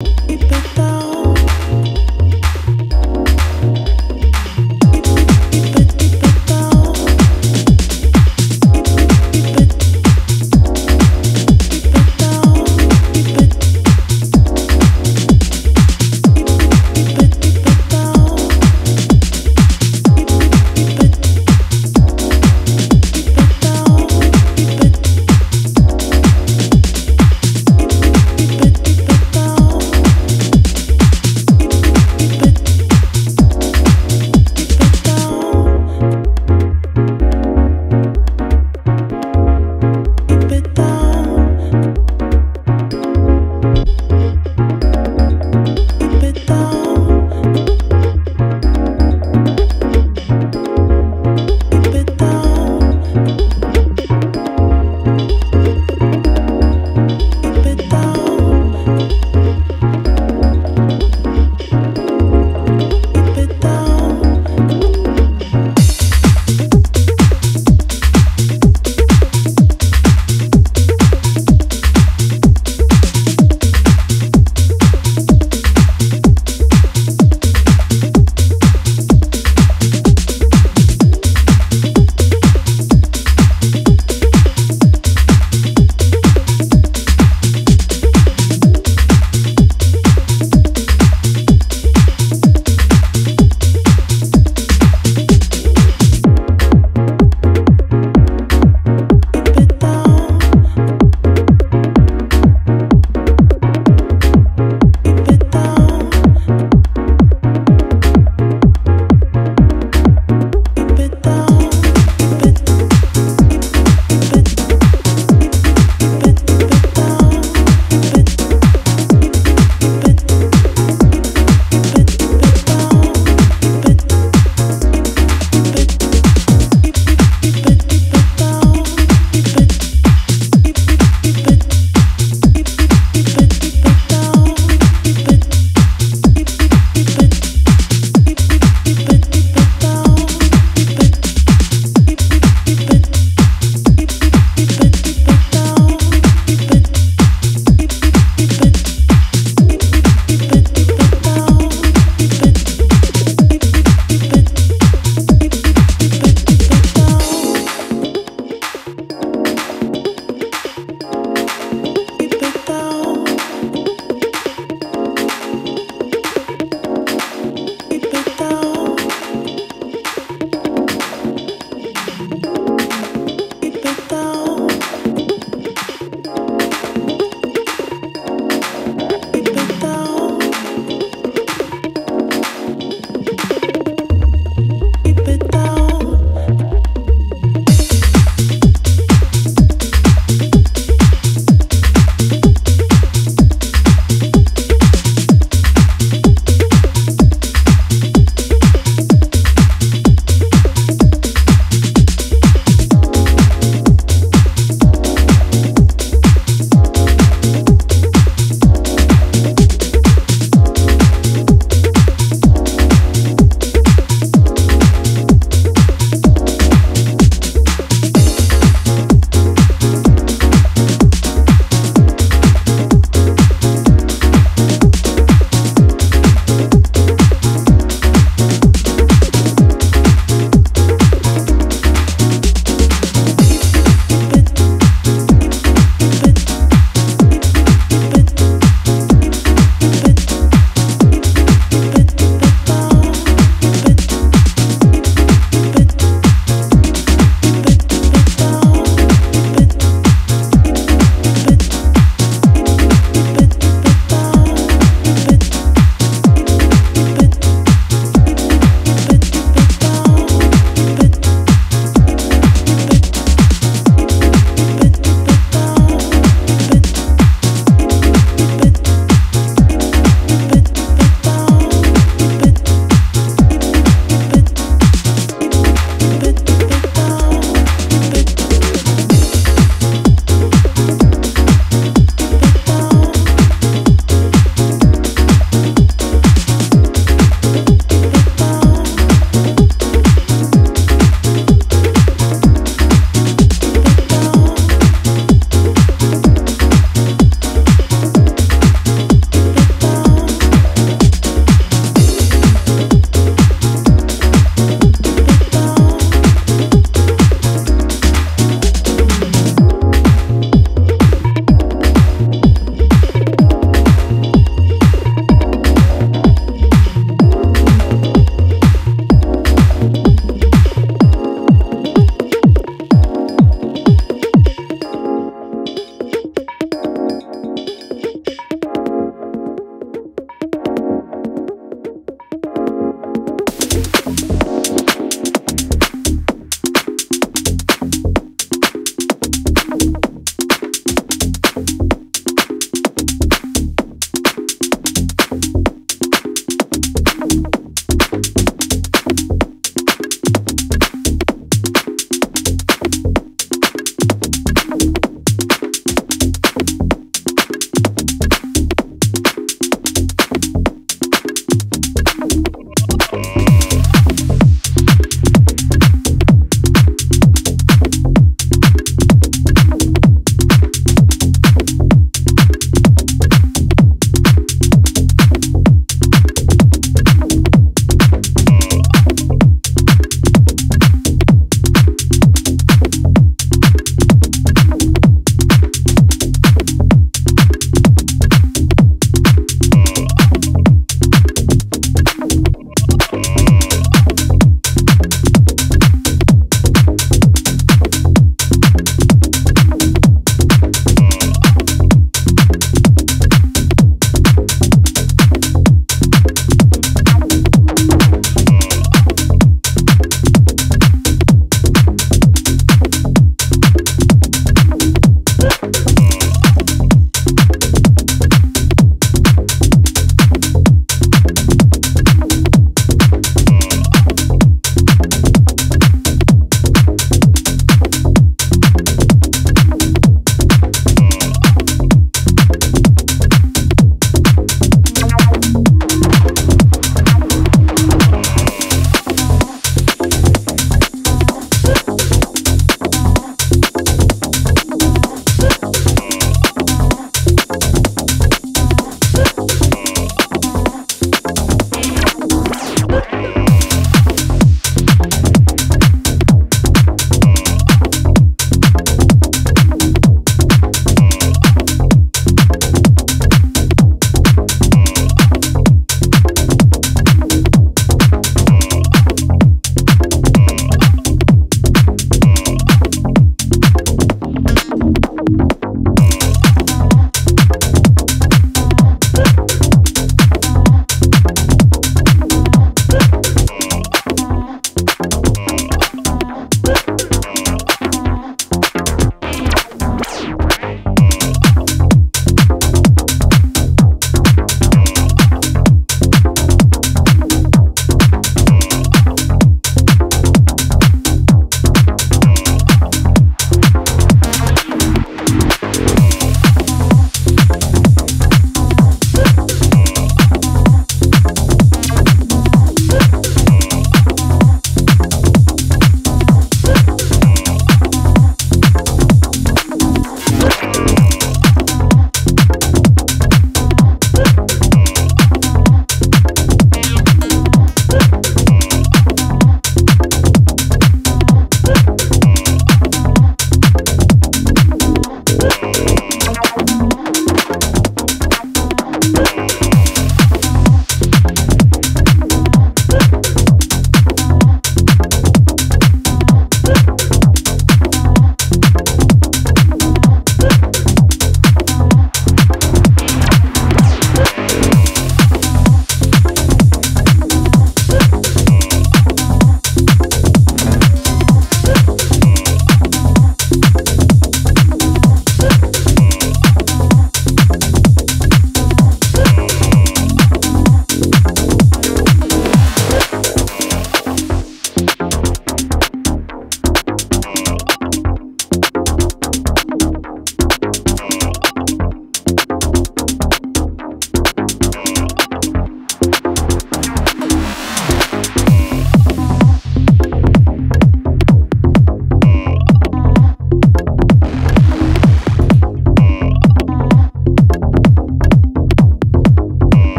Keep